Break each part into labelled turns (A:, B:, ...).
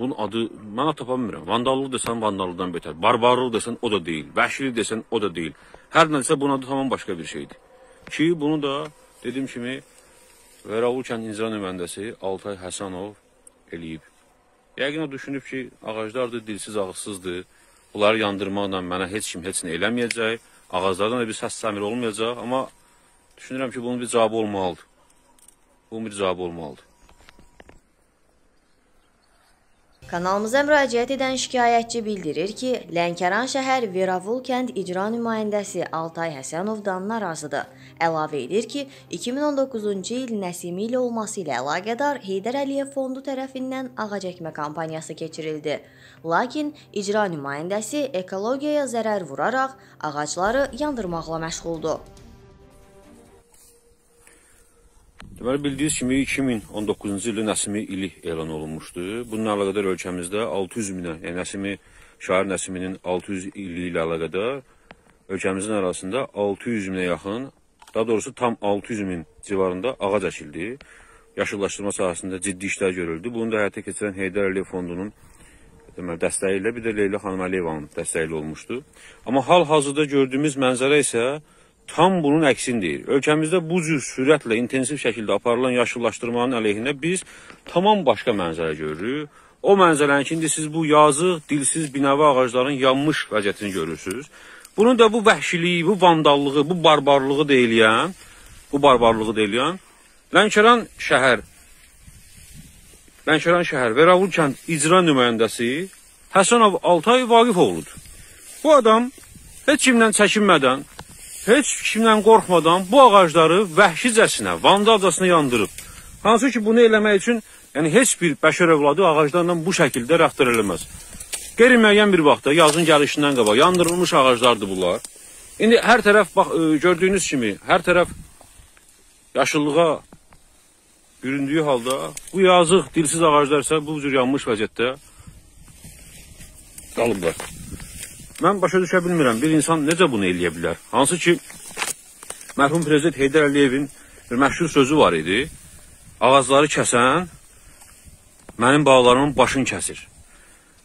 A: Bunun adı mənə tapa bilmirəm. Vandallıq desən vandallıqdan betər. Barbarlıq desən o da deyil. Vəhşilik desən o da deyil. Hər nəsə bunun adı tamam başqa bir şeydir. Ki bunu da dediyim kimi Veravul kənd icra nümayəndəsi Altay Həsənov eləyib. Yəqin o düşünüb ki, ağaclardır, dilsiz, ağızsızdır. Bunları yandırmaqla mənə heç kim heç nə eləməyəcək. Ağaclardan da bir səs səmir olmayacaq, amma düşünürəm ki, bunun bir cavabı olmalıdır. Bunun bir cavabı olmalıdır.
B: Kanalımıza müraciət edən şikayətçi bildirir ki, Lənkəran şəhər Veravul kənd icra nümayəndəsi Altay Həsənovdan narazıdır. Əlavə edir ki, 2019-cu il Nəsimi ilə olması ilə əlaqədar Heydər Əliyev fondu tərəfindən ağac əkmə kampaniyası keçirildi. Lakin icra nümayəndəsi ekologiyaya zərər vuraraq ağacları yandırmaqla məşğuldur.
A: Deməli bildiyiniz kimi 2019-cu ilin Nəsimi ili elan olunmuşdu. Bununla əlaqədar ölkəmizdə 600 minə, yəni Nəsimi şair Nəsiminin 600 ili ilə əlaqədar ölkəmizin arasında 600 minə yaxın, daha doğrusu tam 600 min civarında ağac əkildi. Yaşıllaşdırma sahəsində ciddi işlər görüldü. Bunu da həyata keçirən Heydər Əliyev fondunun deməli dəstəyi ilə bir də Leyla xanım Əliyevanın dəstəyi ilə olmuşdu. Amma hal-hazırda gördüyümüz mənzərə isə tam bunun əksini deyir. Ölkəmizdə bu cür sürətlə, intensiv şəkildə aparılan yaşıllaşdırmanın əleyhinə biz tamam başqa mənzərə görürük. O mənzərənin ki, indi siz bu yazıq, dilsiz binəvi ağacların yanmış vəziyyətini görürsünüz. Bunun da bu vəhşiliyi, bu vandallığı, bu barbarlığı deyilən, bu barbarlığı deyilən Lənkəran şəhər Lənkəran şəhər və Ravul kənd icra nümayəndəsi Həsənov Altay Vaqifoğludur. Bu adam heç kimdən çəkinmədən, heç kimdən qorxmadan bu ağacları vəhşicəsinə, vandalcasına yandırıb. Hansı ki, bunu eləmək üçün yəni heç bir bəşər övladı ağaclarla bu şəkildə rəftar eləməz. Qeyri-müəyyən bir vaxtda yazın gəlişindən qabaq yandırılmış ağaclardır bunlar. İndi hər tərəf bax ə, gördüyünüz kimi hər tərəf yaşıllığa büründüyü halda bu yazıq dilsiz ağaclar isə bu cür yanmış vəziyyətdə qalıblar. Mən başa düşə bilmirəm, bir insan necə bunu eləyə bilər? Hansı ki, mərhum prezident Heydər Əliyevin bir məşhur sözü var idi. Ağacları kəsən mənim bağlarımın başını kəsir.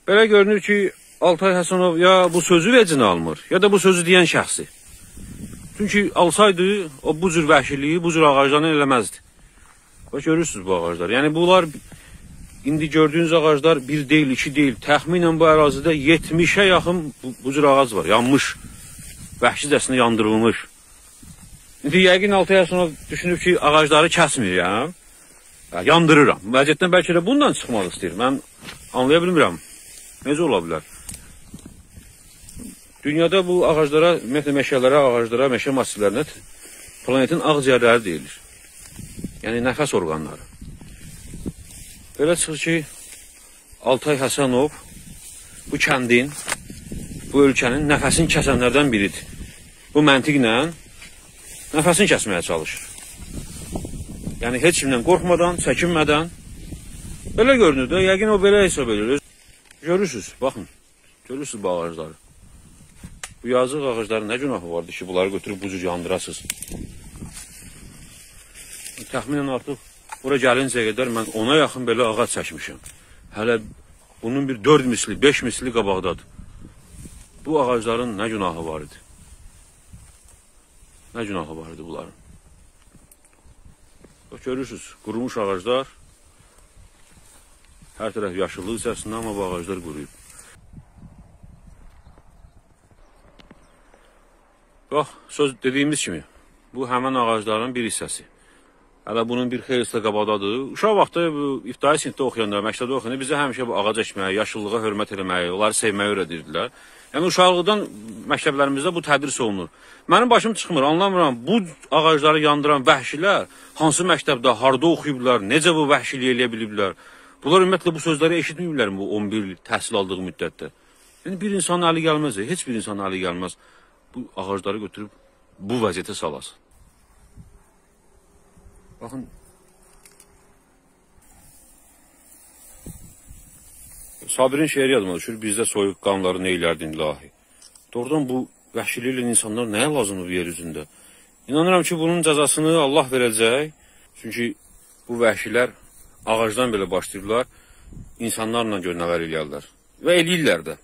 A: Belə görünür ki, Altay Həsənov ya bu sözü vecinə almır, ya da bu sözü deyən şəxsi. Çünki alsaydı, o bu cür vəhşiliyi, bu cür ağaclarını eləməzdi. Bax, görürsünüz bu ağaclar. Yəni, bunlar İndi gördüyünüz ağaclar bir deyil, iki deyil. Təxminən bu ərazidə 70-ə yaxın bu, bu cür ağac var. Yanmış, vəhşicəsinə yandırılmış. İndi yəqin Altay Həsənov düşünüb ki, ağacları kəsməyəm. Ya, yandırıram. Vəziyyətdən bəlkə də bundan çıxmaq istəyir. Mən anlaya bilmirəm. Necə ola bilər? Dünyada bu ağaclara, ümumiyyətlə meşələrə, ağaclara, meşə massivlərinə planetin ağciyərləri deyilir. Yəni nəfəs orqanları. Belə çıxır ki, Altay Həsənov bu kəndin, bu ölkənin nəfəsini kəsənlərdən biridir. Bu məntiqlə nəfəsini kəsməyə çalışır. Yəni, heç kimdən qorxmadan, çəkinmədən, belə görünür də, yəqin o belə hesab edir. Görürsünüz, baxın, görürsünüz bu ağacları. Bu yazıq ağacların nə günahı vardı ki, bunları götürüb bu cür yandırasınız. Təxminən artıq Bura gəlincəyə qədər mən ona yaxın belə ağac çəkmişəm. Hələ bunun bir 4 misli, 5 misli qabaqdadır. Bu ağacların nə günahı var idi? Nə günahı var idi bunların? Bax, görürsünüz, qurumuş ağaclar, hər tərəf yaşıllıq içərisində, amma bu ağaclar quruyub. Bax, söz dediyimiz kimi, bu həmən ağacların bir hissəsi. Hələ bunun bir xeyli də qabaqdadır. Uşaq vaxtı ibtidai sinifdə oxuyanda, məktəbdə oxuyanda bizə həmişə bu ağac əkməyi, yaşıllığa hörmət etməyi, onları sevməyi öyrədirdilər. Yəni uşaqlıqdan məktəblərimizdə bu tədris olunur. Mənim başım çıxmır, anlamıram. Bu ağacları yandıran vəhşilər hansı məktəbdə, harda oxuyublar, necə bu vəhşiliyi eləyə biliblər? Bunlar ümumiyyətlə bu sözləri eşitməyiblər bu 11 il təhsil aldığı müddətdə. Yəni bir insanın əli gəlməz, heç bir insanın əli gəlməz. Bu ağacları götürüb bu vəziyyətə salasın. Baxın. Sabirin şeiri yadıma düşür. Bizdə soyuq qanları neylərdin ilahi. Doğrudan bu vəhşiliklə insanlar nəyə lazımdır yer üzündə? İnanıram ki, bunun cəzasını Allah verəcək. Çünki bu vəhşilər ağacdan belə başlayırlar. insanlarla görünələr eləyərlər. Və eləyirlər də.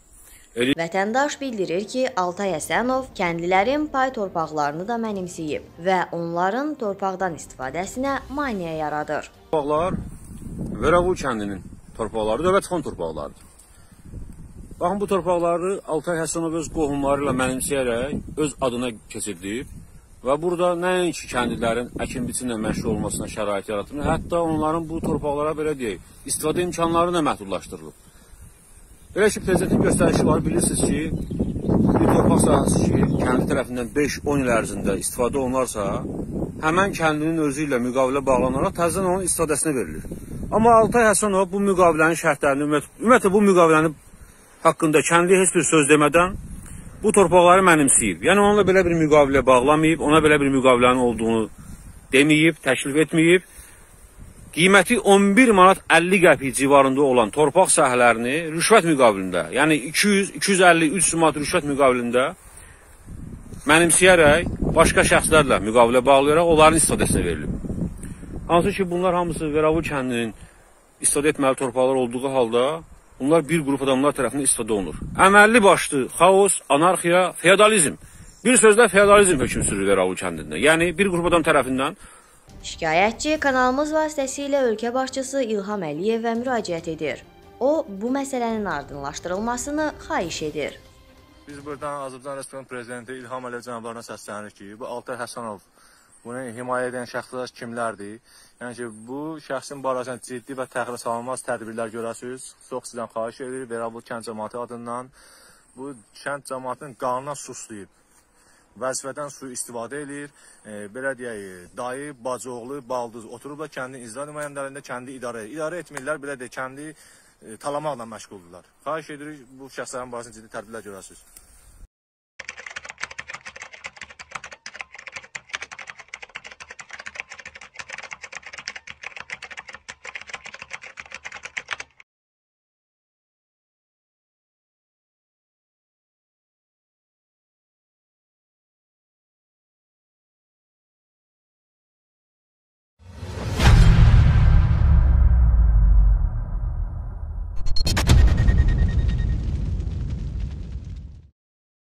B: Vətəndaş bildirir ki, Altay Həsənov kəndlilərin pay torpaqlarını da mənimsəyib və onların torpaqdan istifadəsinə maneə yaradır.
A: Torpaqlar Veravul kəndinin torpaqları dövlət fond torpaqlarıdır. Baxın bu torpaqları Altay Həsənov öz qohumları ilə mənimsəyərək öz adına keçirdib və burada nəinki kəndlilərin əkin biçimlə məşğul olmasına şərait yaratılır, hətta onların bu torpaqlara belə deyək, istifadə imkanları da məhdudlaşdırılıb. Belə ki, prezidentin göstərişi var, bilirsiniz ki, bir torpaq sahəsi ki, kəndi tərəfindən 5-10 il ərzində istifadə olunarsa, həmən kəndinin özü ilə müqavilə bağlanaraq təzədən onun istifadəsinə verilir. Amma Altay Həsənov bu müqavilənin şərtlərini, ümumiyyət- ümumiyyətlə bu müqaviləni haqqında kəndliyə heç bir söz demədən bu torpaqları mənimsəyib. Yəni onunla belə bir müqavilə bağlamayıb, ona belə bir müqavilənin olduğunu deməyib, təklif etməyib. Qiyməti 11 manat 50 qəpik civarında olan torpaq sahələrini rüşvət müqabilində, yəni 200, 250, 300 manat rüşvət müqabilində mənimsəyərək başqa şəxslərlə müqavilə bağlayaraq onların istifadəsinə verilib. Hansı ki, bunlar hamısı Veravul kəndinin istifadə etməli torpaqlar olduğu halda bunlar bir qrup adamlar tərəfindən istifadə olunur. Əməlli başlı xaos, anarxiya, feodalizm. Bir sözlə feodalizm hökm sürür Veravul kəndində. Yəni bir qrup adam tərəfindən
B: Şikayətçi kanalımız vasitəsilə ölkə başçısı İlham Əliyevə müraciət edir. O, bu məsələnin aydınlaşdırılmasını xahiş edir.
C: Biz buradan Azərbaycan Respublikasının prezidenti İlham Əliyev cənablarına səslənirik ki, bu Altay Həsənov bunu himayə edən şəxslər kimlərdir? Yəni ki, bu şəxsin barəsində ciddi və təxirə salınmaz tədbirlər görəsiniz. Çox sizdən xahiş edirik, Verabul kənd cəmaəti adından bu kənd cəmaətinin qanuna suslayıb vəzifədən su istifadə eləyir. E, belə deyək, dayı, bacıoğlu, baldız oturublar kəndin icra nümayəndələrində kəndi idarə idarə etmirlər, belə deyək, kəndi e, talamaqla məşğuldurlar. Xahiş edirik bu şəxslərin barəsində ciddi tədbirlər görəsiniz.